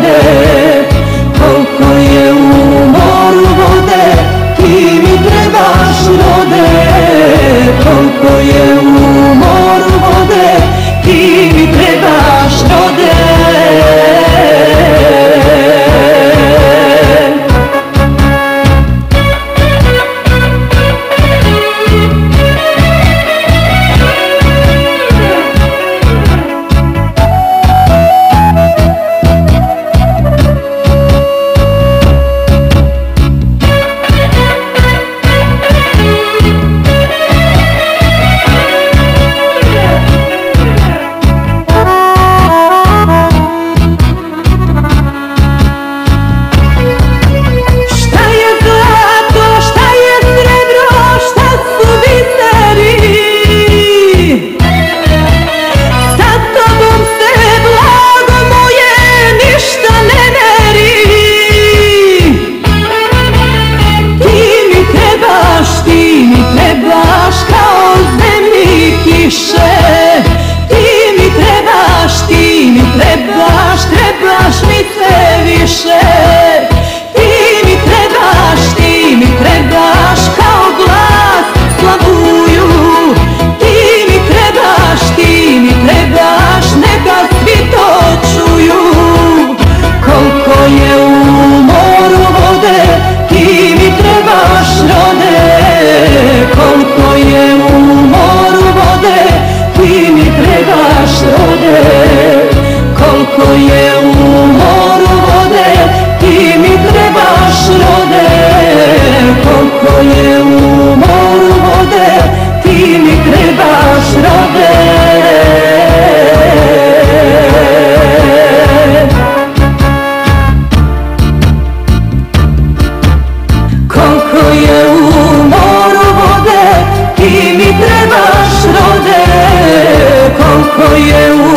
vode Koliko je u moru vode Ti mi trebaš rode Koliko je u moru vode Ti mi trebaš rode. Koliko je u moru vode Ti mi trebaš rode. Koliko je u moru vode Ti mi trebaš rode. Koliko je u